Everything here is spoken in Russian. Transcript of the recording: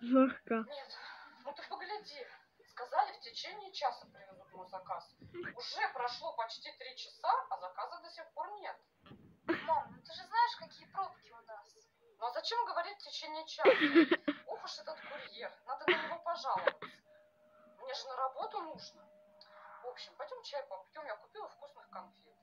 Зорка. Нет, ну ты погляди. Сказали, в течение часа привезут мой заказ. Уже прошло почти три часа, а заказа до сих пор нет. Мам, ну ты же знаешь, какие пробки у нас. Ну а зачем говорить в течение часа? Ох уж этот курьер, надо на него пожаловаться. Мне же на работу нужно. В общем, пойдем чай попьем, я купила вкусных конфет.